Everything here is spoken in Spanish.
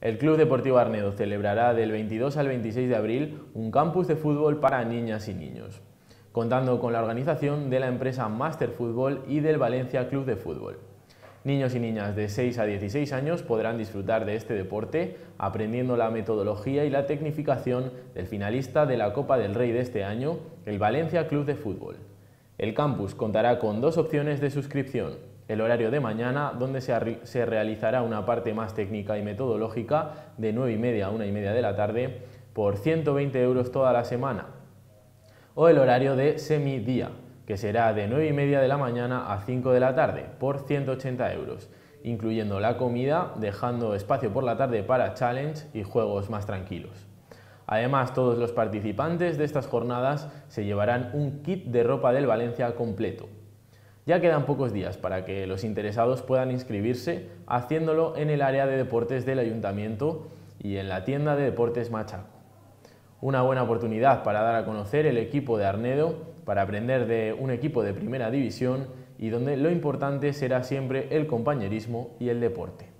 El Club Deportivo Arnedo celebrará del 22 al 26 de abril un campus de fútbol para niñas y niños, contando con la organización de la empresa Master Fútbol y del Valencia Club de Fútbol. Niños y niñas de 6 a 16 años podrán disfrutar de este deporte aprendiendo la metodología y la tecnificación del finalista de la Copa del Rey de este año, el Valencia Club de Fútbol. El campus contará con dos opciones de suscripción, el horario de mañana, donde se, realizará una parte más técnica y metodológica de 9 y media a 1 y media de la tarde por 120 euros toda la semana, o el horario de semidía, que será de 9 y media de la mañana a 5 de la tarde por 180 euros, incluyendo la comida, dejando espacio por la tarde para challenge y juegos más tranquilos. Además, todos los participantes de estas jornadas se llevarán un kit de ropa del Valencia completo, ya quedan pocos días para que los interesados puedan inscribirse haciéndolo en el área de deportes del ayuntamiento y en la tienda de deportes Machaco. Una buena oportunidad para dar a conocer el equipo de Arnedo, para aprender de un equipo de primera división y donde lo importante será siempre el compañerismo y el deporte.